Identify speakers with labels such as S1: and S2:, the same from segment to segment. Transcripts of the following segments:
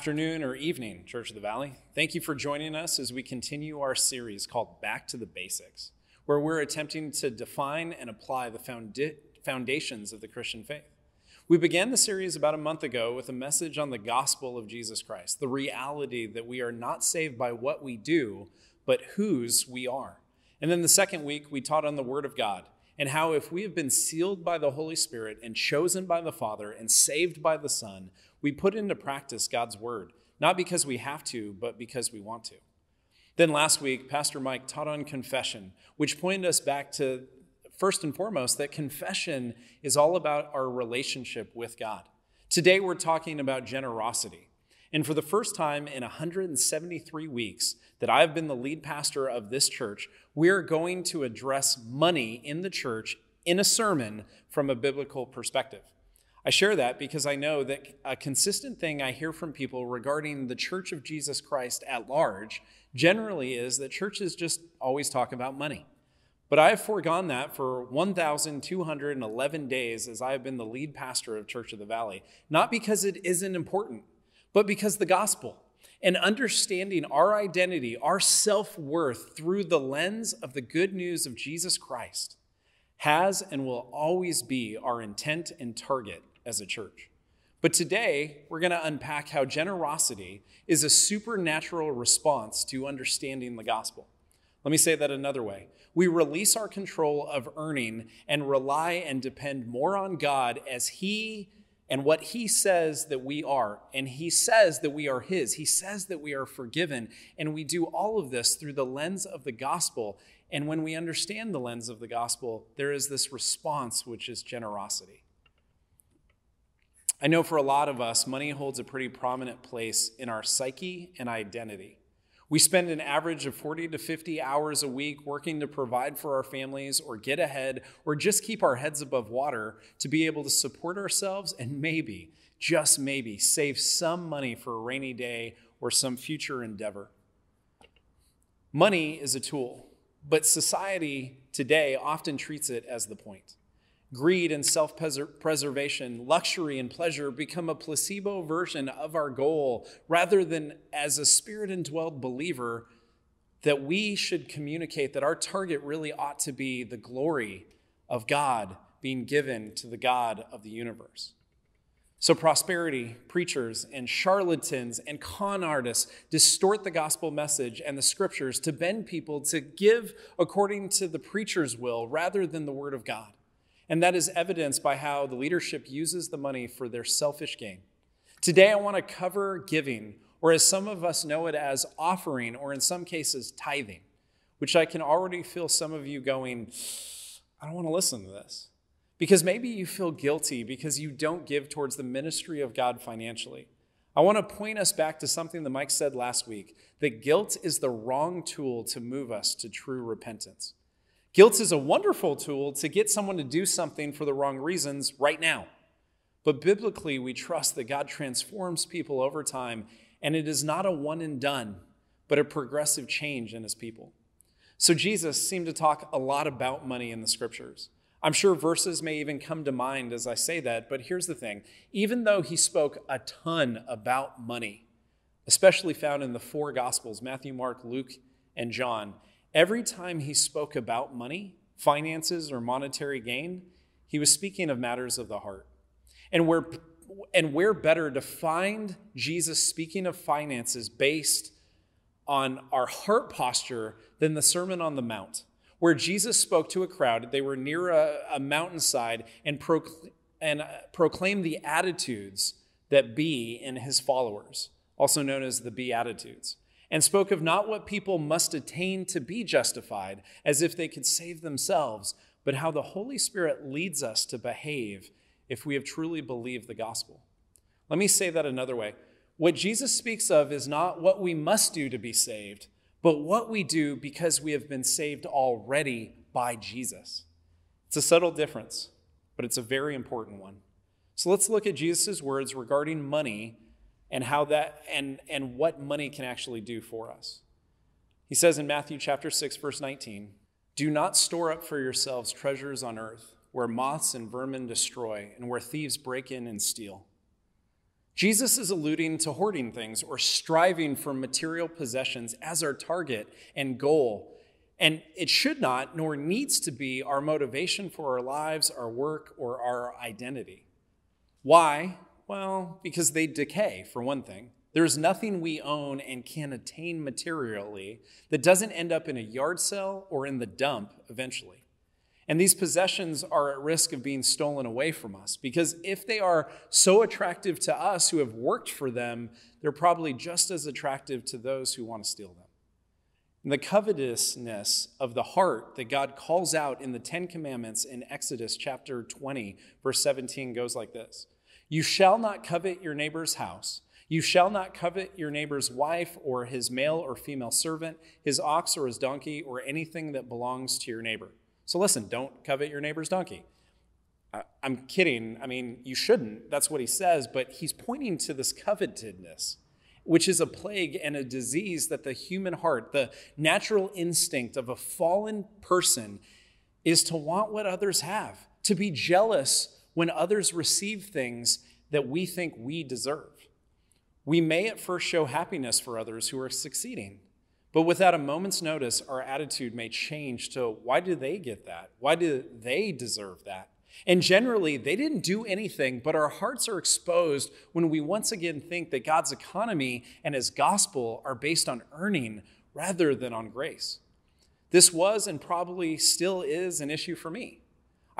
S1: afternoon, or evening, Church of the Valley. Thank you for joining us as we continue our series called Back to the Basics, where we're attempting to define and apply the founda- foundations of the Christian faith. We began the series about a month ago with a message on the gospel of Jesus Christ, the reality that we are not saved by what we do, but whose we are. And then the second week, we taught on the Word of God and how if we have been sealed by the Holy Spirit and chosen by the Father and saved by the Son, we put into practice God's Word, not because we have to, but because we want to. Then last week, Pastor Mike taught on confession, which pointed us back to first and foremost that confession is all about our relationship with God. Today, we're talking about generosity. And for the first time in 173 weeks that I've been the lead pastor of this church, we're going to address money in the church in a sermon from a biblical perspective. I share that because I know that a consistent thing I hear from people regarding the Church of Jesus Christ at large generally is that churches just always talk about money. But I have foregone that for 1,211 days as I have been the lead pastor of Church of the Valley, not because it isn't important, but because the gospel and understanding our identity, our self worth through the lens of the good news of Jesus Christ has and will always be our intent and target as a church. But today, we're going to unpack how generosity is a supernatural response to understanding the gospel. Let me say that another way. We release our control of earning and rely and depend more on God as He and what he says that we are. And he says that we are his. He says that we are forgiven. And we do all of this through the lens of the gospel. And when we understand the lens of the gospel, there is this response, which is generosity. I know for a lot of us, money holds a pretty prominent place in our psyche and identity. We spend an average of 40 to 50 hours a week working to provide for our families or get ahead or just keep our heads above water to be able to support ourselves and maybe, just maybe, save some money for a rainy day or some future endeavor. Money is a tool, but society today often treats it as the point. Greed and self preservation, luxury and pleasure become a placebo version of our goal rather than as a spirit indwelled believer that we should communicate that our target really ought to be the glory of God being given to the God of the universe. So, prosperity preachers and charlatans and con artists distort the gospel message and the scriptures to bend people to give according to the preacher's will rather than the word of God. And that is evidenced by how the leadership uses the money for their selfish gain. Today, I want to cover giving, or as some of us know it as offering, or in some cases, tithing, which I can already feel some of you going, I don't want to listen to this. Because maybe you feel guilty because you don't give towards the ministry of God financially. I want to point us back to something that Mike said last week that guilt is the wrong tool to move us to true repentance. Guilt is a wonderful tool to get someone to do something for the wrong reasons right now. But biblically, we trust that God transforms people over time, and it is not a one and done, but a progressive change in his people. So Jesus seemed to talk a lot about money in the scriptures. I'm sure verses may even come to mind as I say that, but here's the thing even though he spoke a ton about money, especially found in the four gospels Matthew, Mark, Luke, and John Every time he spoke about money, finances, or monetary gain, he was speaking of matters of the heart. And we're, and we're better to find Jesus speaking of finances based on our heart posture than the Sermon on the Mount, where Jesus spoke to a crowd. They were near a, a mountainside and, procl- and uh, proclaimed the attitudes that be in his followers, also known as the Beatitudes and spoke of not what people must attain to be justified, as if they could save themselves, but how the Holy Spirit leads us to behave if we have truly believed the gospel. Let me say that another way. What Jesus speaks of is not what we must do to be saved, but what we do because we have been saved already by Jesus. It's a subtle difference, but it's a very important one. So let's look at Jesus' words regarding money and how that and and what money can actually do for us. He says in Matthew chapter 6 verse 19, "Do not store up for yourselves treasures on earth, where moths and vermin destroy and where thieves break in and steal." Jesus is alluding to hoarding things or striving for material possessions as our target and goal. And it should not, nor needs to be, our motivation for our lives, our work, or our identity. Why? Well, because they decay, for one thing. There's nothing we own and can attain materially that doesn't end up in a yard sale or in the dump eventually. And these possessions are at risk of being stolen away from us because if they are so attractive to us who have worked for them, they're probably just as attractive to those who want to steal them. And the covetousness of the heart that God calls out in the Ten Commandments in Exodus chapter 20, verse 17 goes like this You shall not covet your neighbor's house. You shall not covet your neighbor's wife or his male or female servant, his ox or his donkey, or anything that belongs to your neighbor. So listen, don't covet your neighbor's donkey. I'm kidding. I mean, you shouldn't. That's what he says, but he's pointing to this covetedness, which is a plague and a disease that the human heart, the natural instinct of a fallen person, is to want what others have, to be jealous when others receive things that we think we deserve. We may at first show happiness for others who are succeeding, but without a moment's notice, our attitude may change to why do they get that? Why do they deserve that? And generally, they didn't do anything, but our hearts are exposed when we once again think that God's economy and his gospel are based on earning rather than on grace. This was and probably still is an issue for me.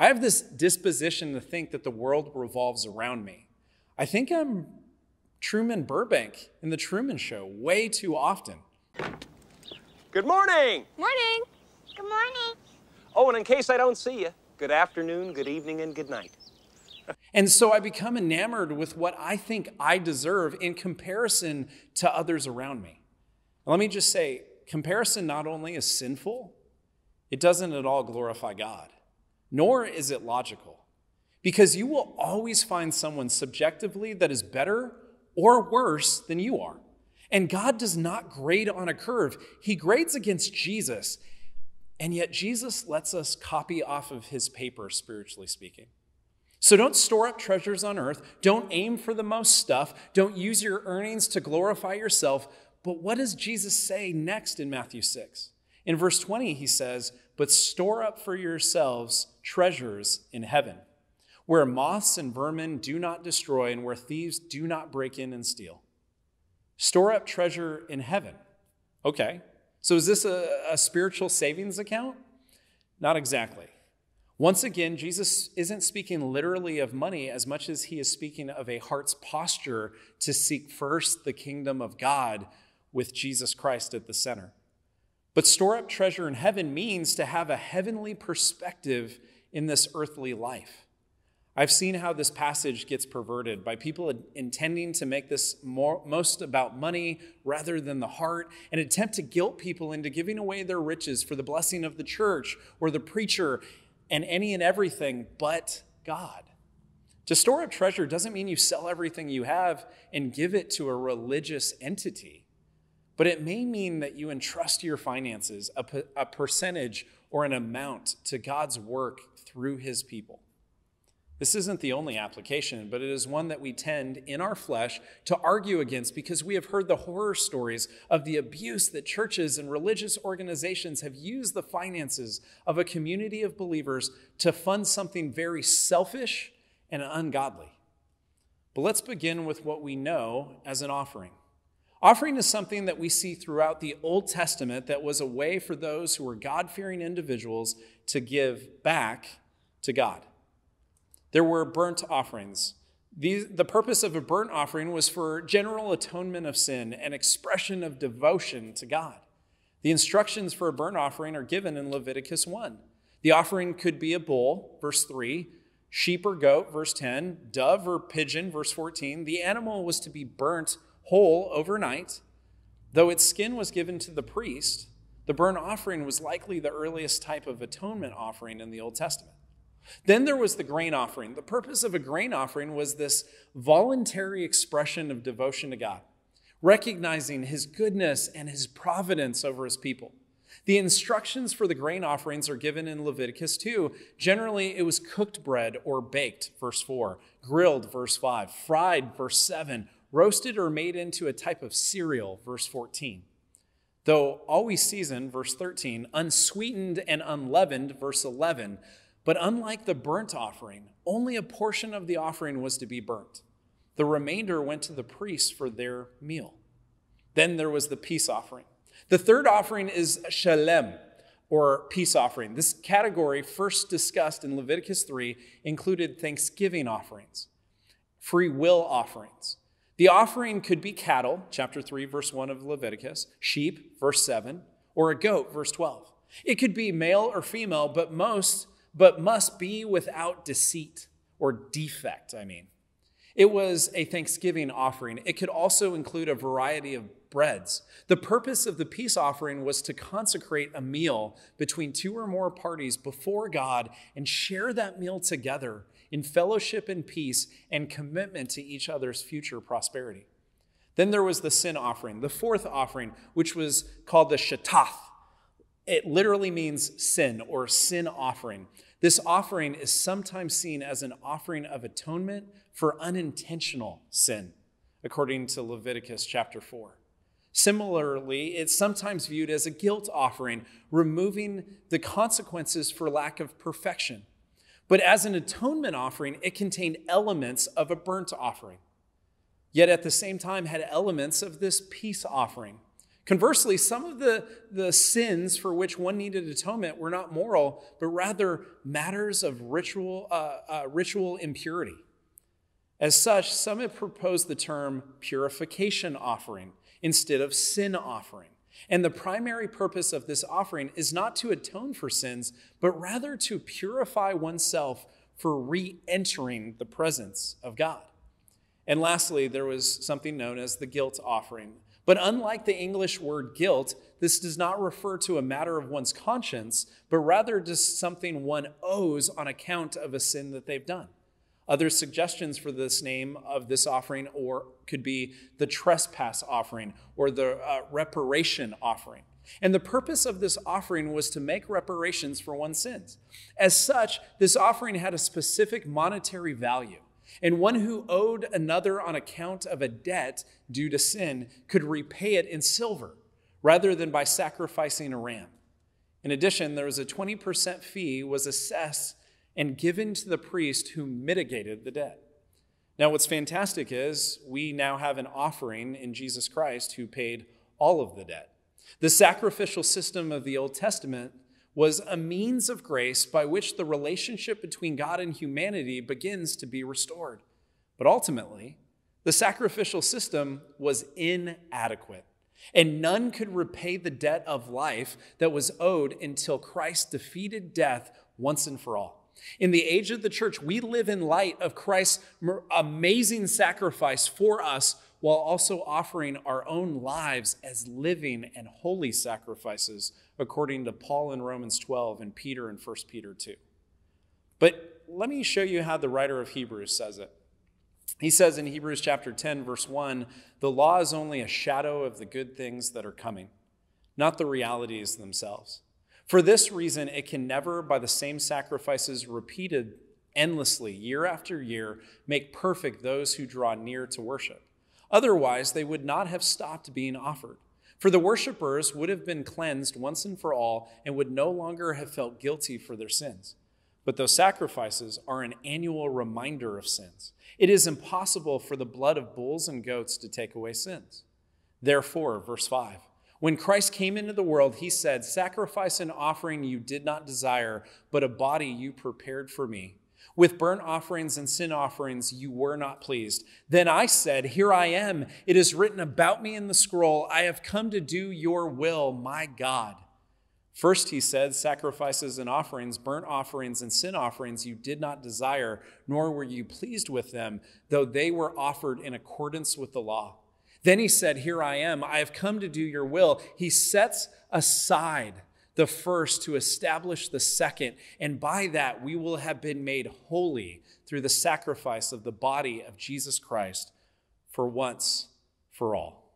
S1: I have this disposition to think that the world revolves around me. I think I'm Truman Burbank in The Truman Show way too often.
S2: Good morning.
S3: Morning.
S4: Good morning.
S2: Oh, and in case I don't see you, good afternoon, good evening, and good night.
S1: And so I become enamored with what I think I deserve in comparison to others around me. let me just say comparison not only is sinful, it doesn't at all glorify God, nor is it logical. Because you will always find someone subjectively that is better or worse than you are. And God does not grade on a curve, He grades against Jesus. And yet, Jesus lets us copy off of His paper, spiritually speaking. So don't store up treasures on earth. Don't aim for the most stuff. Don't use your earnings to glorify yourself. But what does Jesus say next in Matthew 6? In verse 20, he says, But store up for yourselves treasures in heaven where moths and vermin do not destroy and where thieves do not break in and steal. Store up treasure in heaven. Okay, so is this a, a spiritual savings account? Not exactly. Once again, Jesus isn't speaking literally of money as much as he is speaking of a heart's posture to seek first the kingdom of God with Jesus Christ at the center. But store up treasure in heaven means to have a heavenly perspective in this earthly life. I've seen how this passage gets perverted by people intending to make this more, most about money rather than the heart and attempt to guilt people into giving away their riches for the blessing of the church or the preacher and any and everything but God. To store up treasure doesn't mean you sell everything you have and give it to a religious entity, but it may mean that you entrust your finances, a, a percentage or an amount, to God's work through his people. This isn't the only application, but it is one that we tend in our flesh to argue against because we have heard the horror stories of the abuse that churches and religious organizations have used the finances of a community of believers to fund something very selfish and ungodly. But let's begin with what we know as an offering. Offering is something that we see throughout the Old Testament that was a way for those who were God fearing individuals to give back to God. There were burnt offerings. The, purpose of a burnt offering was for general atonement of sin and expression of devotion to God. The instructions for a burnt offering are given in Leviticus 1. The offering could be a bull, verse 3, sheep or goat, verse 10, dove or pigeon, verse 14. The animal was to be burnt whole overnight. Though its skin was given to the priest, the burnt offering was likely the earliest type of atonement offering in the Old Testament. Then there was the grain offering. The purpose of a grain offering was this voluntary expression of devotion to God, recognizing his goodness and his providence over his people. The instructions for the grain offerings are given in Leviticus 2. Generally, it was cooked bread or baked, verse 4, grilled, verse 5, fried, verse 7, roasted or made into a type of cereal, verse 14. Though always seasoned, verse 13, unsweetened and unleavened, verse 11. But unlike the burnt offering, only a portion of the offering was to be burnt. The remainder went to the priests for their meal. Then there was the peace offering. The third offering is shalem, or peace offering. This category, first discussed in Leviticus 3, included thanksgiving offerings, free will offerings. The offering could be cattle, chapter 3, verse 1 of Leviticus, sheep, verse 7, or a goat, verse 12. It could be male or female, but most, but must be without deceit or defect, I mean. It was a thanksgiving offering. It could also include a variety of breads. The purpose of the peace offering was to consecrate a meal between two or more parties before God and share that meal together in fellowship and peace and commitment to each other's future prosperity. Then there was the sin offering, the fourth offering, which was called the shatath. It literally means sin or sin offering. This offering is sometimes seen as an offering of atonement for unintentional sin, according to Leviticus chapter 4. Similarly, it's sometimes viewed as a guilt offering, removing the consequences for lack of perfection. But as an atonement offering, it contained elements of a burnt offering, yet at the same time had elements of this peace offering. Conversely, some of the, the sins for which one needed atonement were not moral, but rather matters of ritual, uh, uh, ritual impurity. As such, some have proposed the term purification offering instead of sin offering. And the primary purpose of this offering is not to atone for sins, but rather to purify oneself for re entering the presence of God. And lastly, there was something known as the guilt offering. But unlike the English word guilt, this does not refer to a matter of one's conscience, but rather just something one owes on account of a sin that they've done. Other suggestions for this name of this offering or could be the trespass offering or the uh, reparation offering. And the purpose of this offering was to make reparations for one's sins. As such, this offering had a specific monetary value. And one who owed another on account of a debt due to sin could repay it in silver rather than by sacrificing a ram. In addition, there was a 20% fee was assessed and given to the priest who mitigated the debt. Now, what's fantastic is we now have an offering in Jesus Christ who paid all of the debt. The sacrificial system of the Old Testament was a means of grace by which the relationship between God and humanity begins to be restored. But ultimately, the sacrificial system was inadequate, and none could repay the debt of life that was owed until Christ defeated death once and for all. In the age of the church, we live in light of Christ's amazing sacrifice for us while also offering our own lives as living and holy sacrifices, according to Paul in Romans 12 and Peter in 1 Peter 2. But let me show you how the writer of Hebrews says it. He says in Hebrews chapter 10, verse 1 the law is only a shadow of the good things that are coming, not the realities themselves. For this reason, it can never, by the same sacrifices repeated endlessly, year after year, make perfect those who draw near to worship. Otherwise, they would not have stopped being offered. For the worshippers would have been cleansed once and for all and would no longer have felt guilty for their sins. But those sacrifices are an annual reminder of sins. It is impossible for the blood of bulls and goats to take away sins. Therefore, verse 5 when Christ came into the world, he said, Sacrifice and offering you did not desire, but a body you prepared for me. With burnt offerings and sin offerings you were not pleased. Then I said, Here I am. It is written about me in the scroll. I have come to do your will, my God. First, he said, Sacrifices and offerings, burnt offerings and sin offerings you did not desire, nor were you pleased with them, though they were offered in accordance with the law. Then he said, Here I am. I have come to do your will. He sets aside the first to establish the second. And by that, we will have been made holy through the sacrifice of the body of Jesus Christ for once for all.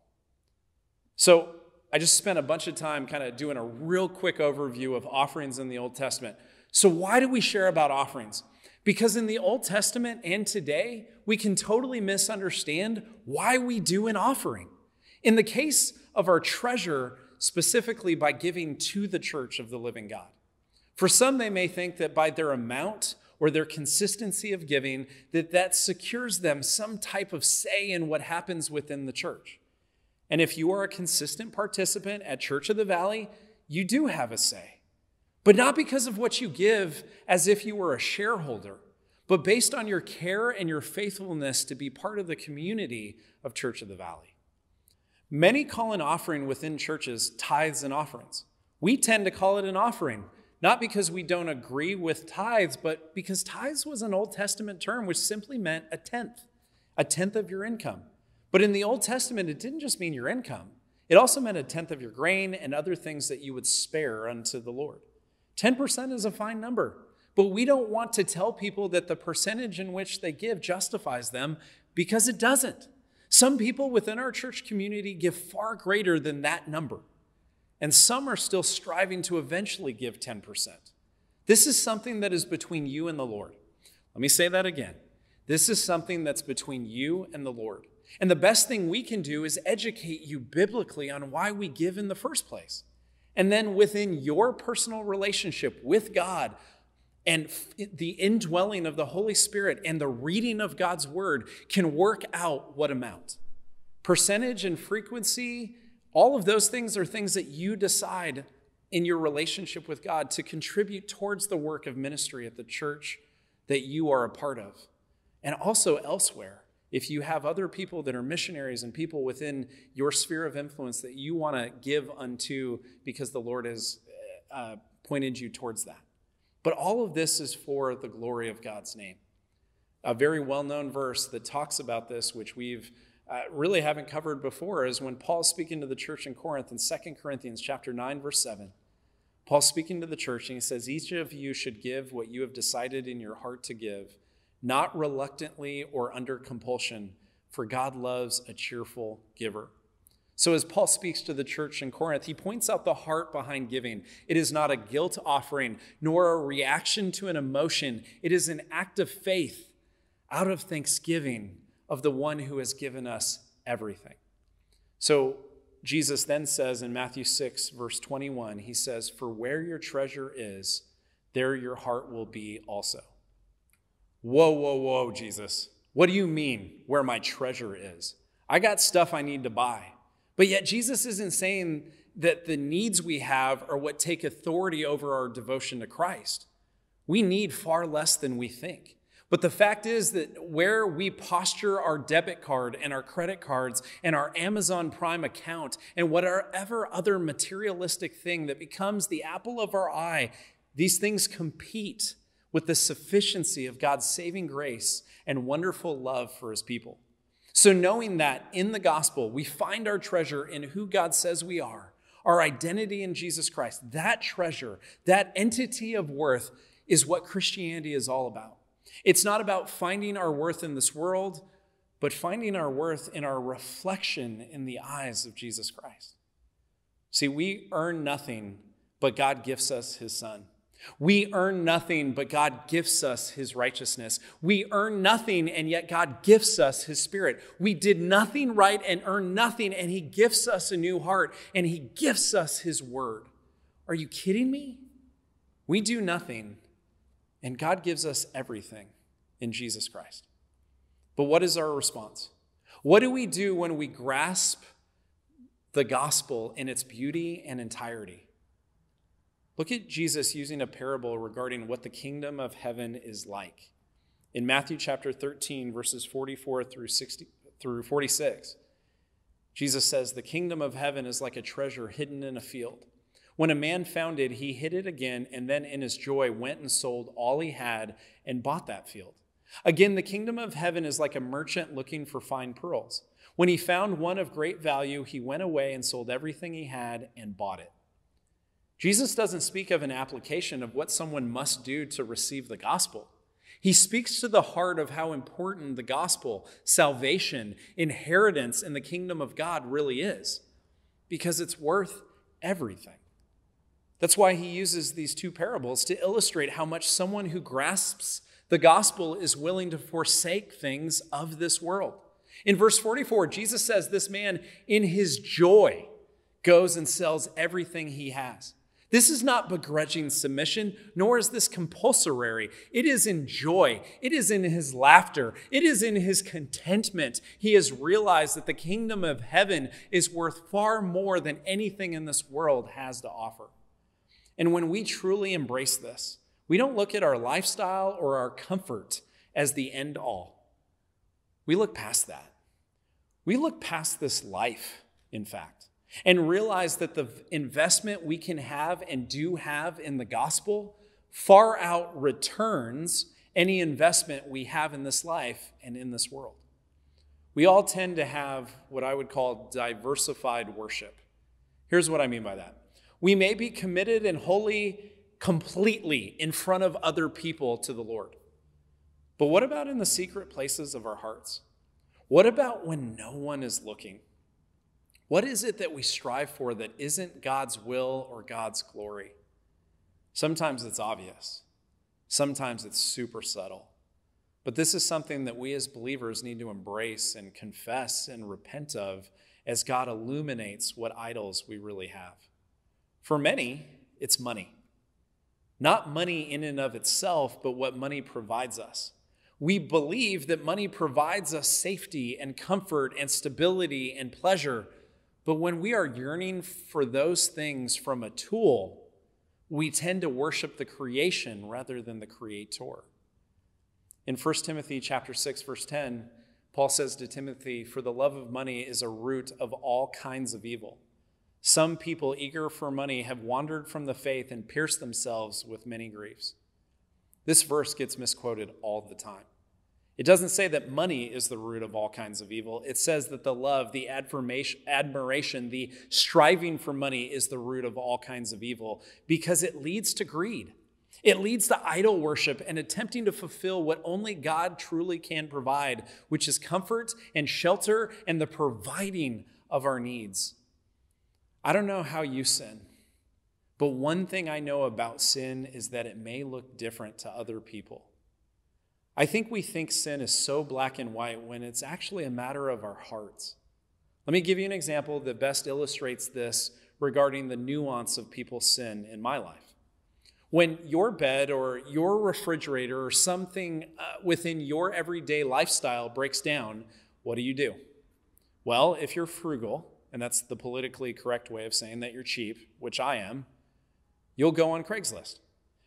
S1: So, I just spent a bunch of time kind of doing a real quick overview of offerings in the Old Testament. So, why do we share about offerings? Because in the Old Testament and today, we can totally misunderstand why we do an offering. In the case of our treasure, specifically by giving to the church of the living God. For some, they may think that by their amount or their consistency of giving, that that secures them some type of say in what happens within the church. And if you are a consistent participant at Church of the Valley, you do have a say. But not because of what you give as if you were a shareholder, but based on your care and your faithfulness to be part of the community of Church of the Valley. Many call an offering within churches tithes and offerings. We tend to call it an offering, not because we don't agree with tithes, but because tithes was an Old Testament term which simply meant a tenth, a tenth of your income. But in the Old Testament, it didn't just mean your income, it also meant a tenth of your grain and other things that you would spare unto the Lord. 10% is a fine number, but we don't want to tell people that the percentage in which they give justifies them because it doesn't. Some people within our church community give far greater than that number, and some are still striving to eventually give 10%. This is something that is between you and the Lord. Let me say that again. This is something that's between you and the Lord. And the best thing we can do is educate you biblically on why we give in the first place. And then within your personal relationship with God, and the indwelling of the Holy Spirit and the reading of God's word can work out what amount. Percentage and frequency, all of those things are things that you decide in your relationship with God to contribute towards the work of ministry at the church that you are a part of, and also elsewhere if you have other people that are missionaries and people within your sphere of influence that you want to give unto because the Lord has uh, pointed you towards that. But all of this is for the glory of God's name. A very well known verse that talks about this, which we've uh, really haven't covered before, is when Paul's speaking to the church in Corinth in 2 Corinthians chapter 9, verse 7. Paul's speaking to the church and he says, Each of you should give what you have decided in your heart to give not reluctantly or under compulsion, for God loves a cheerful giver. So, as Paul speaks to the church in Corinth, he points out the heart behind giving. It is not a guilt offering, nor a reaction to an emotion. It is an act of faith out of thanksgiving of the one who has given us everything. So, Jesus then says in Matthew 6, verse 21, he says, For where your treasure is, there your heart will be also. Whoa, whoa, whoa, Jesus. What do you mean where my treasure is? I got stuff I need to buy. But yet, Jesus isn't saying that the needs we have are what take authority over our devotion to Christ. We need far less than we think. But the fact is that where we posture our debit card and our credit cards and our Amazon Prime account and whatever other materialistic thing that becomes the apple of our eye, these things compete with the sufficiency of God's saving grace and wonderful love for his people. So, knowing that in the gospel we find our treasure in who God says we are, our identity in Jesus Christ, that treasure, that entity of worth is what Christianity is all about. It's not about finding our worth in this world, but finding our worth in our reflection in the eyes of Jesus Christ. See, we earn nothing, but God gifts us his son. We earn nothing, but God gifts us his righteousness. We earn nothing, and yet God gifts us his spirit. We did nothing right and earn nothing, and he gifts us a new heart, and he gifts us his word. Are you kidding me? We do nothing, and God gives us everything in Jesus Christ. But what is our response? What do we do when we grasp the gospel in its beauty and entirety? Look at Jesus using a parable regarding what the kingdom of heaven is like. In Matthew chapter 13, verses 44 through 60 through 46, Jesus says, The kingdom of heaven is like a treasure hidden in a field. When a man found it, he hid it again, and then in his joy went and sold all he had and bought that field. Again, the kingdom of heaven is like a merchant looking for fine pearls. When he found one of great value, he went away and sold everything he had and bought it. Jesus doesn't speak of an application of what someone must do to receive the gospel. He speaks to the heart of how important the gospel, salvation, inheritance in the kingdom of God really is, because it's worth everything. That's why he uses these two parables to illustrate how much someone who grasps The gospel is willing to forsake things of this world. In verse 44, Jesus says this man, in his joy, goes and sells everything he has. This is not begrudging submission, nor is this compulsory. It is in joy. It is in his laughter. It is in his contentment. He has realized that the kingdom of heaven is worth far more than anything in this world has to offer. And when we truly embrace this, we don't look at our lifestyle or our comfort as the end all. We look past that. We look past this life, in fact and realize that the investment we can have and do have in the gospel far out returns any investment we have in this life and in this world. We all tend to have what I would call diversified worship. Here's what I mean by that we may be committed and holy completely in front of other people to the Lord. But what about in the secret places of our hearts? What about when no one is looking? What is it that we strive for that isn't God's will or God's glory? Sometimes it's obvious, sometimes it's super subtle. But this is something that we as believers need to embrace and confess and repent of as God illuminates what idols we really have. For many, it's money. Not money in and of itself, but what money provides us. We believe that money provides us safety and comfort and stability and pleasure. But when we are yearning for those things from a tool, we tend to worship the creation rather than the creator. In 1 Timothy chapter 6 verse 10, Paul says to Timothy, "For the love of money is a root of all kinds of evil. Some people eager for money have wandered from the faith and pierced themselves with many griefs." This verse gets misquoted all the time. It doesn't say that money is the root of all kinds of evil. It says that the love, the admiration, the striving for money is the root of all kinds of evil because it leads to greed. It leads to idol worship and attempting to fulfill what only God truly can provide, which is comfort and shelter and the providing of our needs. I don't know how you sin, but one thing I know about sin is that it may look different to other people. I think we think sin is so black and white when it's actually a matter of our hearts. Let me give you an example that best illustrates this regarding the nuance of people's sin in my life. When your bed or your refrigerator or something uh, within your everyday lifestyle breaks down, what do you do? Well, if you're frugal, and that's the politically correct way of saying that you're cheap, which I am, you'll go on Craigslist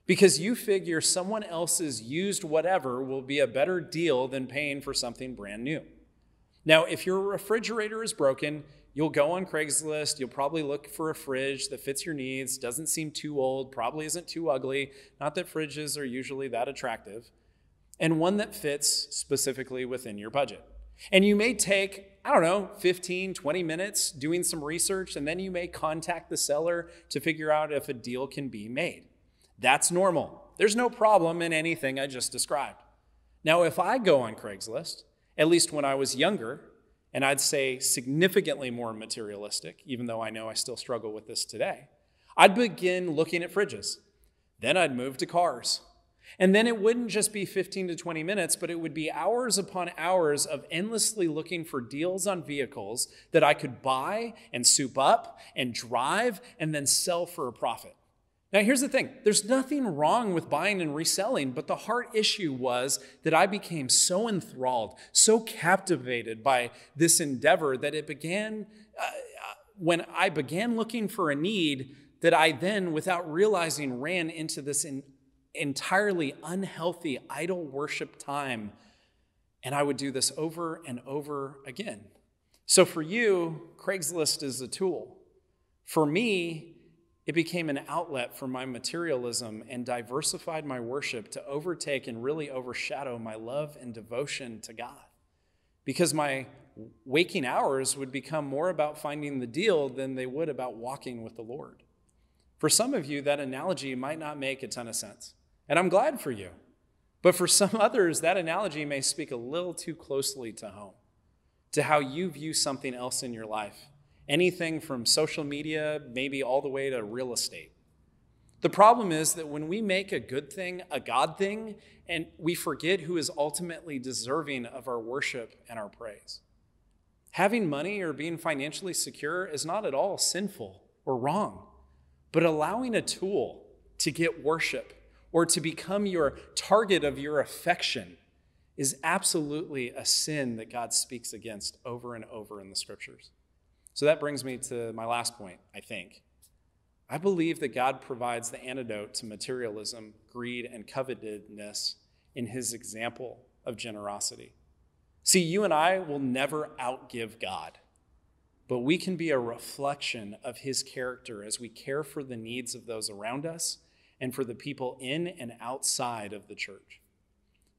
S1: because you figure someone else's used whatever will be a better deal than paying for something brand new. Now, if your refrigerator is broken, you'll go on Craigslist. You'll probably look for a fridge that fits your needs, doesn't seem too old, probably isn't too ugly. Not that fridges are usually that attractive, and one that fits specifically within your budget. And you may take, I don't know, 15, 20 minutes doing some research, and then you may contact the seller to figure out if a deal can be made. That's normal. There's no problem in anything I just described. Now, if I go on Craigslist, at least when I was younger, and I'd say significantly more materialistic, even though I know I still struggle with this today, I'd begin looking at fridges. Then I'd move to cars. And then it wouldn't just be 15 to 20 minutes, but it would be hours upon hours of endlessly looking for deals on vehicles that I could buy and soup up and drive and then sell for a profit. Now, here's the thing there's nothing wrong with buying and reselling, but the heart issue was that I became so enthralled, so captivated by this endeavor that it began, uh, uh, when I began looking for a need, that I then, without realizing, ran into this in, entirely unhealthy idol worship time. And I would do this over and over again. So for you, Craigslist is a tool. For me, it became an outlet for my materialism and diversified my worship to overtake and really overshadow my love and devotion to God. Because my waking hours would become more about finding the deal than they would about walking with the Lord. For some of you, that analogy might not make a ton of sense. And I'm glad for you. But for some others, that analogy may speak a little too closely to home, to how you view something else in your life anything from social media, maybe all the way to real estate. The problem is that when we make a good thing a God thing, and we forget who is ultimately deserving of our worship and our praise. Having money or being financially secure is not at all sinful or wrong, but allowing a tool to get worship or to become your target of your affection is absolutely a sin that God speaks against over and over in the scriptures. So that brings me to my last point, I think. I believe that God provides the antidote to materialism, greed, and covetousness in his example of generosity. See, you and I will never outgive God, but we can be a reflection of his character as we care for the needs of those around us and for the people in and outside of the church.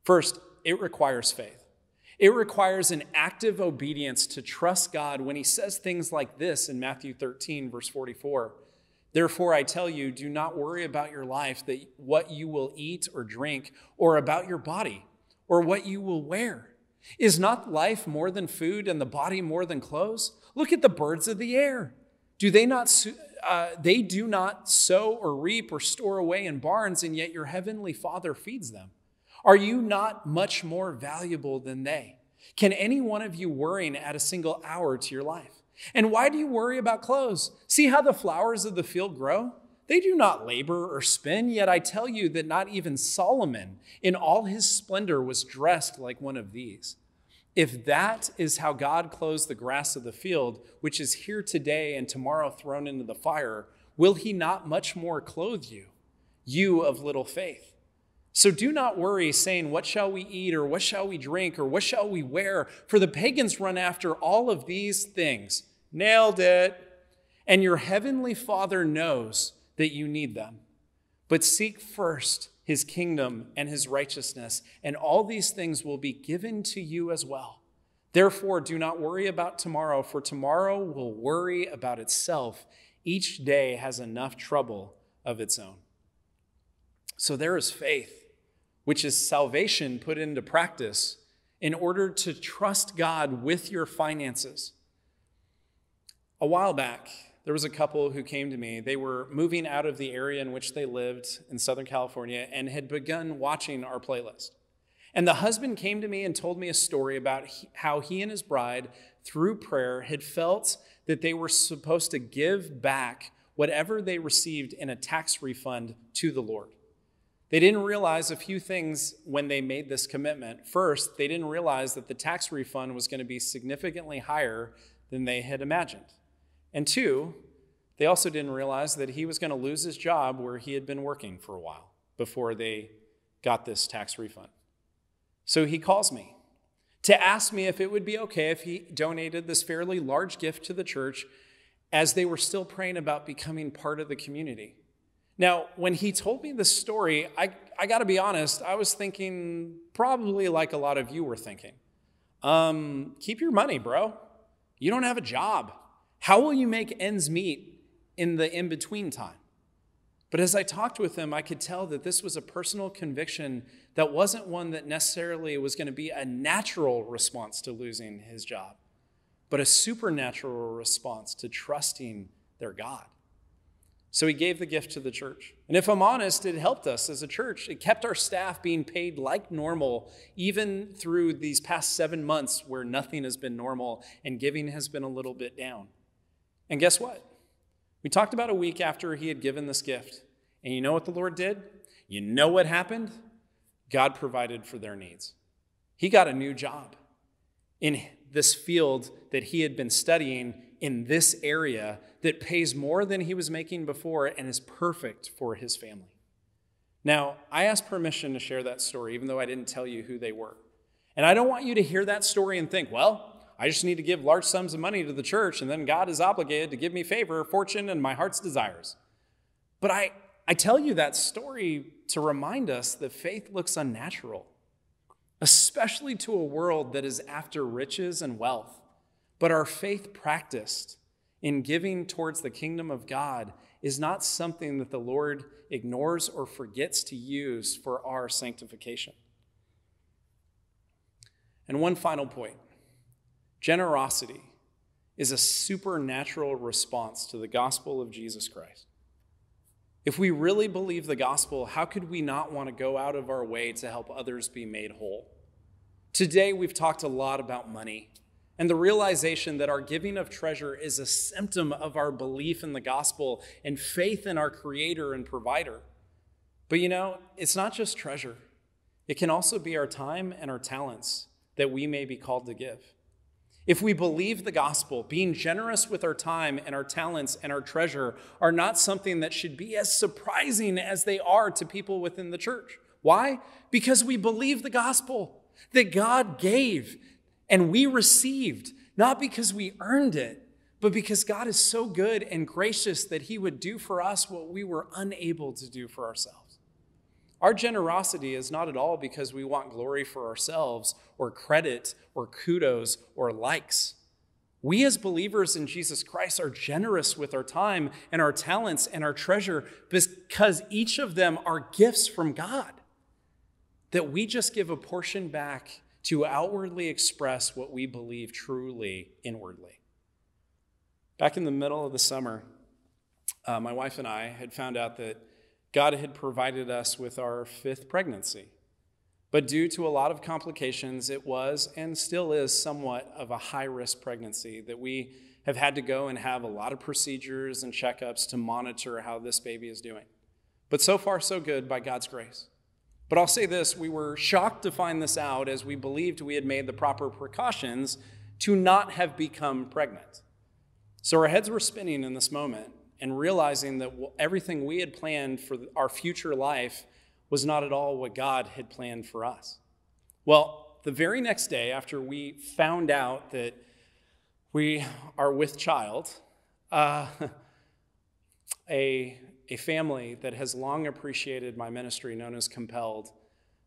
S1: First, it requires faith. It requires an active obedience to trust God when he says things like this in Matthew 13, verse 44. Therefore, I tell you, do not worry about your life, that what you will eat or drink, or about your body, or what you will wear. Is not life more than food, and the body more than clothes? Look at the birds of the air. Do they not? Uh, they do not sow or reap or store away in barns, and yet your heavenly Father feeds them. Are you not much more valuable than they? Can any one of you worrying add a single hour to your life? And why do you worry about clothes? See how the flowers of the field grow? They do not labor or spin, yet I tell you that not even Solomon in all his splendor was dressed like one of these. If that is how God clothes the grass of the field, which is here today and tomorrow thrown into the fire, will he not much more clothe you, you of little faith? So do not worry, saying, What shall we eat, or what shall we drink, or what shall we wear? For the pagans run after all of these things. Nailed it. And your heavenly Father knows that you need them. But seek first his kingdom and his righteousness, and all these things will be given to you as well. Therefore, do not worry about tomorrow, for tomorrow will worry about itself. Each day has enough trouble of its own. So there is faith, which is salvation put into practice in order to trust God with your finances. A while back, there was a couple who came to me. They were moving out of the area in which they lived in Southern California and had begun watching our playlist. And the husband came to me and told me a story about how he and his bride, through prayer, had felt that they were supposed to give back whatever they received in a tax refund to the Lord. They didn't realize a few things when they made this commitment. First, they didn't realize that the tax refund was going to be significantly higher than they had imagined. And two, they also didn't realize that he was going to lose his job where he had been working for a while before they got this tax refund. So he calls me to ask me if it would be okay if he donated this fairly large gift to the church as they were still praying about becoming part of the community. Now, when he told me this story, I, I got to be honest, I was thinking probably like a lot of you were thinking. Um, keep your money, bro. You don't have a job. How will you make ends meet in the in between time? But as I talked with him, I could tell that this was a personal conviction that wasn't one that necessarily was going to be a natural response to losing his job, but a supernatural response to trusting their God. So he gave the gift to the church. And if I'm honest, it helped us as a church. It kept our staff being paid like normal, even through these past seven months where nothing has been normal and giving has been a little bit down. And guess what? We talked about a week after he had given this gift. And you know what the Lord did? You know what happened? God provided for their needs. He got a new job in this field that he had been studying in this area that pays more than he was making before and is perfect for his family. Now, I asked permission to share that story, even though I didn't tell you who they were. And I don't want you to hear that story and think, well, I just need to give large sums of money to the church, and then God is obligated to give me favor, fortune, and my heart's desires. But I, I tell you that story to remind us that faith looks unnatural, especially to a world that is after riches and wealth. But our faith practiced in giving towards the kingdom of God is not something that the Lord ignores or forgets to use for our sanctification. And one final point Generosity is a supernatural response to the gospel of Jesus Christ. If we really believe the gospel, how could we not want to go out of our way to help others be made whole? Today, we've talked a lot about money and the realization that our giving of treasure is a symptom of our belief in the gospel and faith in our creator and provider. But you know, it's not just treasure, it can also be our time and our talents that we may be called to give. If we believe the gospel, being generous with our time and our talents and our treasure are not something that should be as surprising as they are to people within the church. Why? Because we believe the gospel that God gave and we received, not because we earned it, but because God is so good and gracious that He would do for us what we were unable to do for ourselves. Our generosity is not at all because we want glory for ourselves or credit or kudos or likes. We, as believers in Jesus Christ, are generous with our time and our talents and our treasure because each of them are gifts from God that we just give a portion back to outwardly express what we believe truly inwardly. Back in the middle of the summer, uh, my wife and I had found out that God had provided us with our fifth pregnancy. But due to a lot of complications, it was and still is somewhat of a high risk pregnancy that we have had to go and have a lot of procedures and checkups to monitor how this baby is doing. But so far, so good by God's grace. But I'll say this we were shocked to find this out as we believed we had made the proper precautions to not have become pregnant. So our heads were spinning in this moment and realizing that everything we had planned for our future life was not at all what God had planned for us. Well, the very next day, after we found out that we are with child, uh, a a family that has long appreciated my ministry, known as Compelled,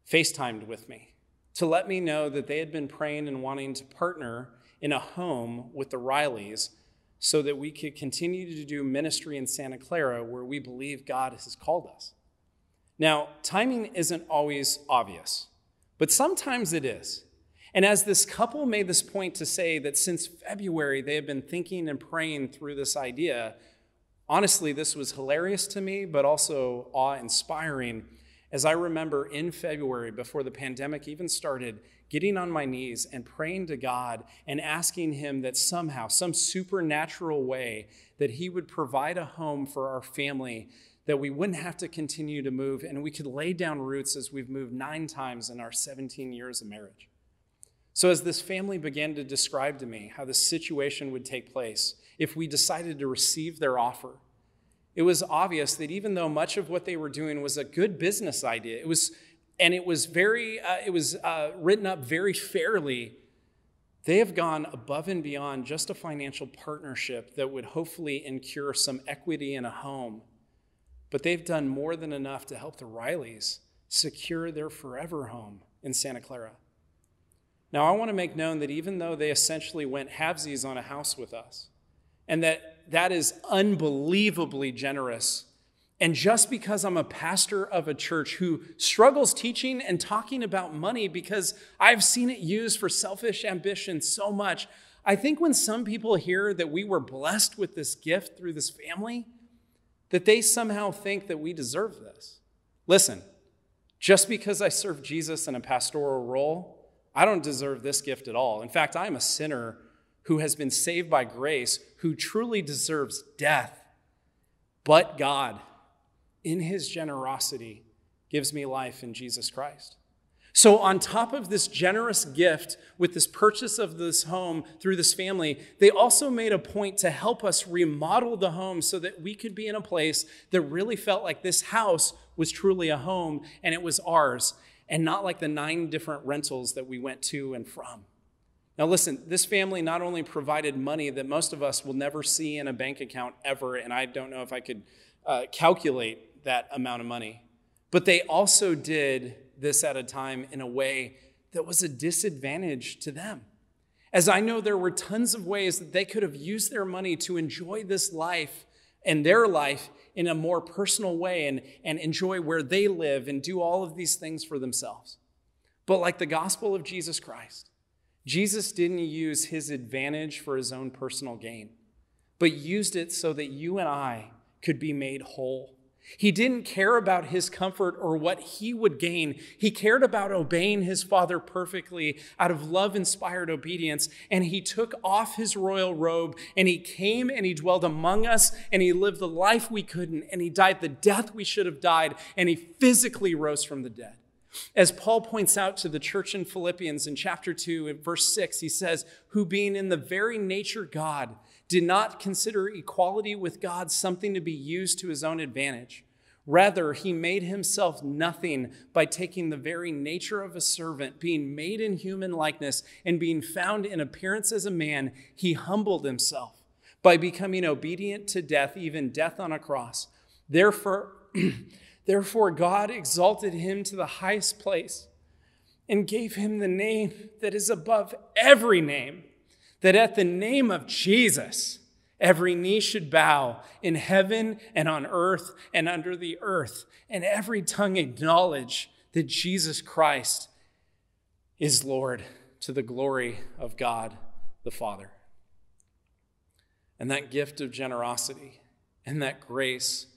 S1: FaceTimed with me to let me know that they had been praying and wanting to partner in a home with the Rileys so that we could continue to do ministry in Santa Clara where we believe God has called us. Now, timing isn't always obvious, but sometimes it is. And as this couple made this point to say that since February they have been thinking and praying through this idea, Honestly, this was hilarious to me, but also awe inspiring as I remember in February, before the pandemic even started, getting on my knees and praying to God and asking Him that somehow, some supernatural way, that He would provide a home for our family, that we wouldn't have to continue to move, and we could lay down roots as we've moved nine times in our 17 years of marriage. So, as this family began to describe to me how the situation would take place, if we decided to receive their offer. It was obvious that even though much of what they were doing was a good business idea, it was, and it was very, uh, it was uh, written up very fairly. They have gone above and beyond just a financial partnership that would hopefully incur some equity in a home. But they've done more than enough to help the Rileys secure their forever home in Santa Clara. Now, I want to make known that even though they essentially went halvesies on a house with us, and that that is unbelievably generous. And just because I'm a pastor of a church who struggles teaching and talking about money because I've seen it used for selfish ambition so much, I think when some people hear that we were blessed with this gift through this family, that they somehow think that we deserve this. Listen, just because I serve Jesus in a pastoral role, I don't deserve this gift at all. In fact, I'm a sinner who has been saved by grace, who truly deserves death. But God, in his generosity, gives me life in Jesus Christ. So, on top of this generous gift with this purchase of this home through this family, they also made a point to help us remodel the home so that we could be in a place that really felt like this house was truly a home and it was ours, and not like the nine different rentals that we went to and from. Now, listen, this family not only provided money that most of us will never see in a bank account ever, and I don't know if I could uh, calculate that amount of money, but they also did this at a time in a way that was a disadvantage to them. As I know there were tons of ways that they could have used their money to enjoy this life and their life in a more personal way and, and enjoy where they live and do all of these things for themselves. But like the gospel of Jesus Christ, Jesus didn't use his advantage for his own personal gain, but used it so that you and I could be made whole. He didn't care about his comfort or what he would gain. He cared about obeying his father perfectly out of love inspired obedience. And he took off his royal robe and he came and he dwelled among us and he lived the life we couldn't and he died the death we should have died and he physically rose from the dead. As Paul points out to the church in Philippians in chapter 2, in verse 6, he says, Who being in the very nature God, did not consider equality with God something to be used to his own advantage. Rather, he made himself nothing by taking the very nature of a servant, being made in human likeness, and being found in appearance as a man, he humbled himself by becoming obedient to death, even death on a cross. Therefore, therefore God exalted him to the highest place and gave him the name that is above every name that at the name of Jesus, every knee should bow in heaven and on earth and under the earth, and every tongue acknowledge that Jesus Christ is Lord to the glory of God the Father. And that gift of generosity and that grace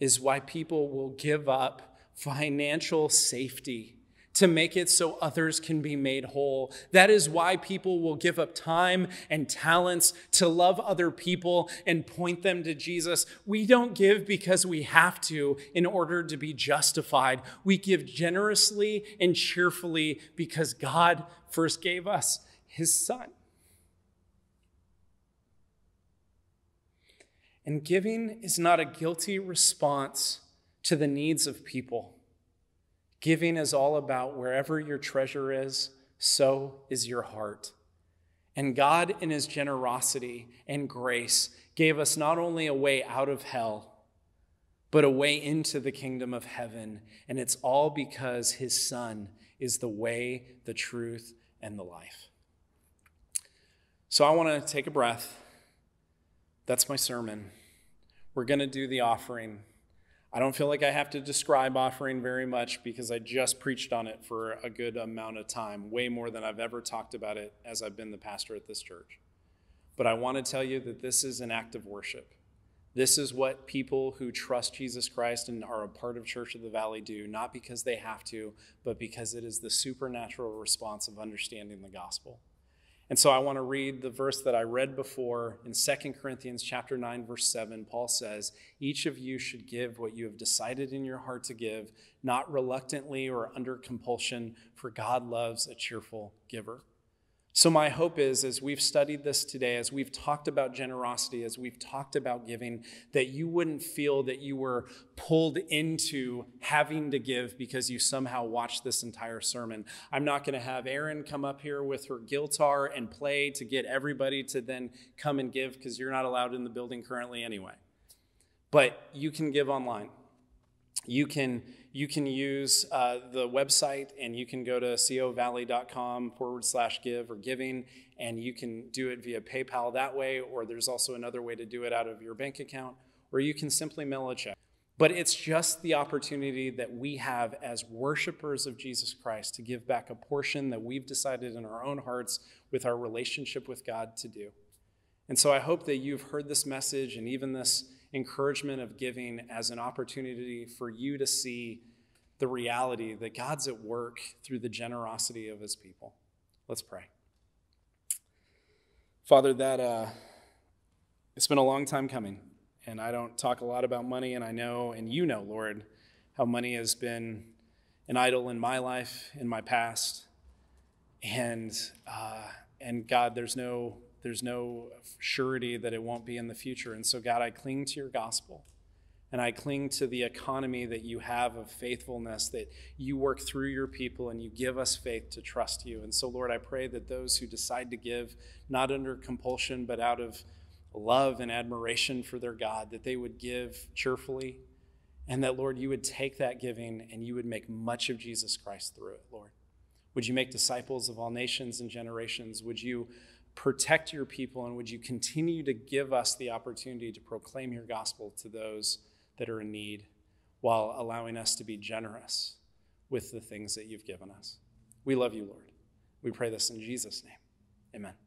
S1: is why people will give up financial safety to make it so others can be made whole. That is why people will give up time and talents to love other people and point them to Jesus. We don't give because we have to in order to be justified. We give generously and cheerfully because God first gave us his son. And giving is not a guilty response to the needs of people. Giving is all about wherever your treasure is, so is your heart. And God, in his generosity and grace, gave us not only a way out of hell, but a way into the kingdom of heaven. And it's all because his son is the way, the truth, and the life. So I want to take a breath. That's my sermon. We're going to do the offering. I don't feel like I have to describe offering very much because I just preached on it for a good amount of time, way more than I've ever talked about it as I've been the pastor at this church. But I want to tell you that this is an act of worship. This is what people who trust Jesus Christ and are a part of Church of the Valley do, not because they have to, but because it is the supernatural response of understanding the gospel. And so I want to read the verse that I read before in 2 Corinthians chapter 9 verse 7. Paul says, "Each of you should give what you have decided in your heart to give, not reluctantly or under compulsion, for God loves a cheerful giver." So, my hope is as we've studied this today, as we've talked about generosity, as we've talked about giving, that you wouldn't feel that you were pulled into having to give because you somehow watched this entire sermon. I'm not going to have Erin come up here with her guitar and play to get everybody to then come and give because you're not allowed in the building currently anyway. But you can give online. You can you can use uh, the website and you can go to covalley.com forward slash give or giving, and you can do it via PayPal that way, or there's also another way to do it out of your bank account, or you can simply mail a check. But it's just the opportunity that we have as worshipers of Jesus Christ to give back a portion that we've decided in our own hearts with our relationship with God to do. And so I hope that you've heard this message and even this encouragement of giving as an opportunity for you to see the reality that God's at work through the generosity of his people. Let's pray. Father, that uh, it's been a long time coming, and I don't talk a lot about money, and I know, and you know, Lord, how money has been an idol in my life, in my past, and uh, and God, there's no there's no surety that it won't be in the future. And so, God, I cling to your gospel. And I cling to the economy that you have of faithfulness, that you work through your people and you give us faith to trust you. And so, Lord, I pray that those who decide to give, not under compulsion, but out of love and admiration for their God, that they would give cheerfully. And that, Lord, you would take that giving and you would make much of Jesus Christ through it, Lord. Would you make disciples of all nations and generations? Would you protect your people, and would you continue to give us the opportunity to proclaim your gospel to those that are in need while allowing us to be generous with the things that you've given us? We love you, Lord. We pray this in Jesus' name. Amen.